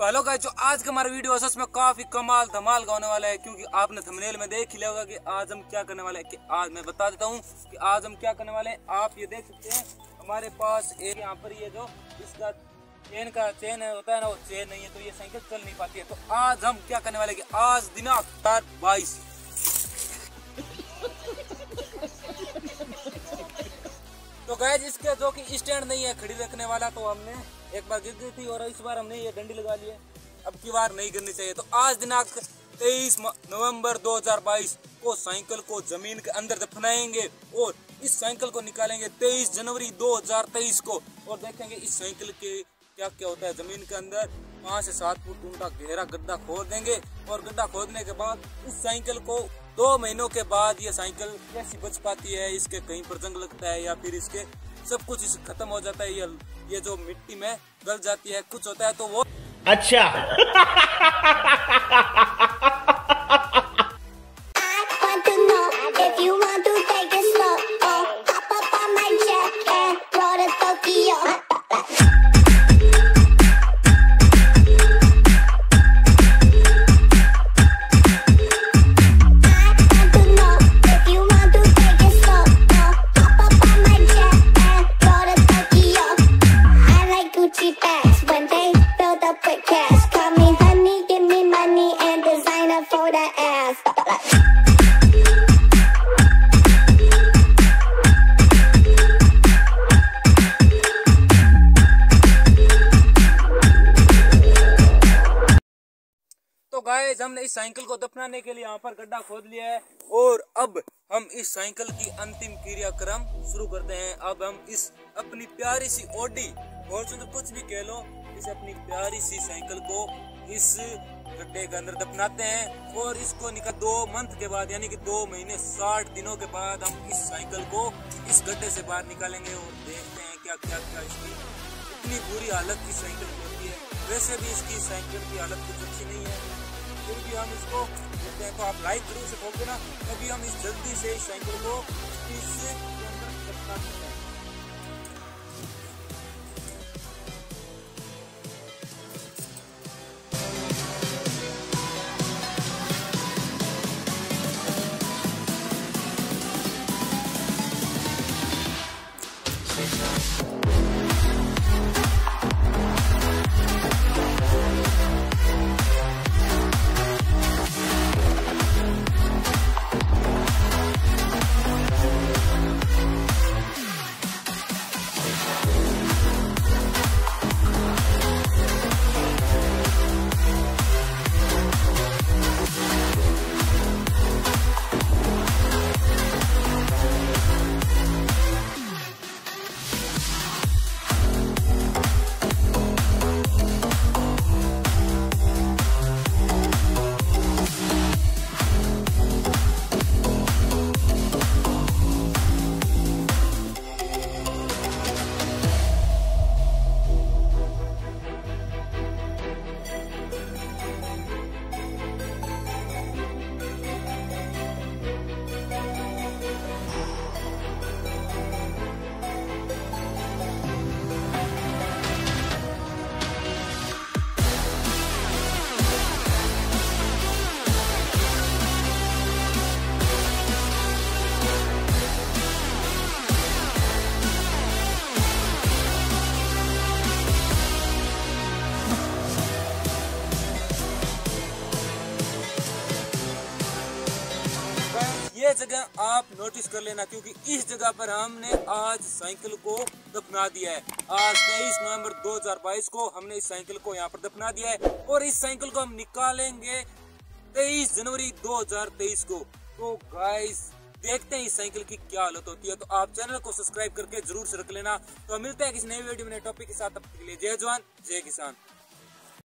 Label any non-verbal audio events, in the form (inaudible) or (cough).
तो hello guys जो आज का हमारा वीडियो है उसमें काफ़ी कमाल धमाल का होने वाला है, क्योंकि आपने थंबनेल में देख लिया होगा कि आज हम क्या करने वाले हैं। कि आज मैं बता देता हूँ कि आज हम क्या करने वाले हैं। आप ये देख सकते हैं, हमारे पास एक यहाँ पर ये जो इसका चेन का चेन है, होता है ना, वो चेन नहीं है तो ये साइकिल चल नहीं पाती है। तो आज हम क्या करने वाले की आज दिनांक बाईस। तो गैज इसके जो कि स्टैंड नहीं है खड़ी रखने वाला तो हमने एक बार गिर गई थी और इस बार हमने ये डंडी लगा ली है। अब की बार नहीं गिरनी चाहिए। तो आज दिनांक 23 नवंबर 2022 को साइकिल को ज़मीन के अंदर दफनाएँगे और इस साइकिल को निकालेंगे 23 जनवरी 2023 को। और देखेंगे इस साइकिल के क्या क्या होता है। ज़मीन के अंदर पाँच से सात फुट ऊँचा गहरा गड्ढा खोद देंगे और गड्ढा खोदने के बाद इस साइकिल को दो महीनों के बाद ये साइकिल कैसी बच पाती है, इसके कहीं पर जंग लगता है या फिर इसके सब कुछ इस खत्म हो जाता है, ये ये जो मिट्टी में गल जाती है, कुछ होता है तो वो अच्छा। (laughs) तो गाइस हमने इस साइकिल को दफनाने के लिए यहाँ पर गड्ढा खोद लिया है और अब हम इस साइकिल की अंतिम क्रियाक्रम शुरू करते हैं। अब हम इस अपनी प्यारी सी ओडी फॉर्चूनर कुछ भी कह लो, इस अपनी प्यारी सी साइकिल को इस गड्ढे के अंदर दफनाते हैं और इसको निकल दो मंथ के बाद, यानी कि दो महीने, साठ दिनों के बाद हम इस साइकिल को इस गड्ढे से बाहर निकालेंगे और देखते हैं क्या क्या क्या इसकी इतनी बुरी हालत की साइकिल होती है। वैसे भी इसकी साइकिल की हालत कुछ अच्छी नहीं है। फिर भी हम इसको देखते हैं तो आप लाइक ज़रूर से ठोक देना तभी हम इस जल्दी से इस साइकिल को इस के अंदर दफना सकते हैं। ये जगह आप नोटिस कर लेना, क्योंकि इस जगह पर हमने आज साइकिल को दफना दिया है। आज 23 नवंबर 2022 को हमने इस साइकिल को यहाँ पर दफना दिया है और इस साइकिल को हम निकालेंगे 23 जनवरी 2023 को। तो गाइस देखते हैं इस साइकिल की क्या हालत होती है। तो आप चैनल को सब्सक्राइब करके ज़रूर से रख लेना। तो मिलते हैं किसी नई वीडियो में टॉपिक के साथ। लिए जय जवान, जय किसान।